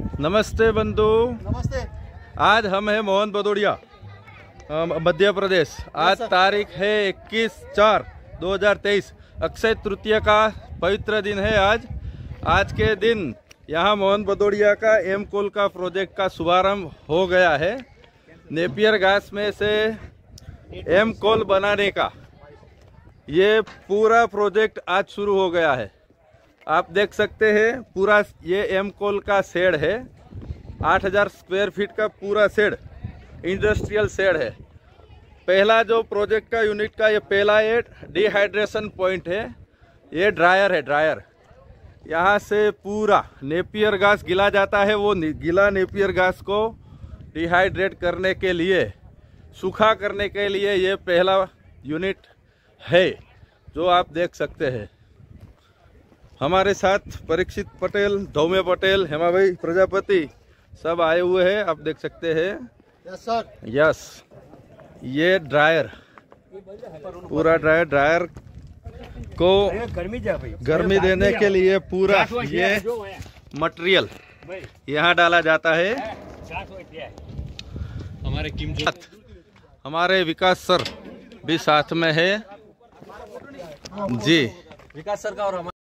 नमस्ते बंधु। नमस्ते। आज हम है मोहन भदौड़िया अम, मध्य प्रदेश। आज तारीख है 21 चार 2023 अक्षय तृतीय का पवित्र दिन है आज। आज के दिन यहाँ मोहन भदौड़िया का एम कोल का प्रोजेक्ट का शुभारंभ हो गया है। नेपियर घास में से एम कोल बनाने का ये पूरा प्रोजेक्ट आज शुरू हो गया है। आप देख सकते हैं, पूरा ये एम कोल का शेड है। 8000 स्क्वायर फीट का पूरा शेड इंडस्ट्रियल शेड है। पहला जो प्रोजेक्ट का यूनिट का, ये पहला ये डिहाइड्रेशन पॉइंट है। ये ड्रायर है ड्रायर यहाँ से पूरा नेपियर घास गिला जाता है, वो गिला नेपियर घास को डिहाइड्रेट करने के लिए, सूखा करने के लिए ये पहला यूनिट है, जो आप देख सकते हैं। हमारे साथ परीक्षित पटेल धौम्य पटेल हेमा भाई प्रजापति सब आए हुए हैं। आप देख सकते हैं। यस सर यस ये ड्रायर पूरा ड्रायर ड्रायर को गर्मी जा भाई गर्मी देने के लिए पूरा ये मटेरियल यहाँ डाला जाता है। हमारे किम हमारे विकास सर भी साथ में है। जी। विकास सर का और हमारा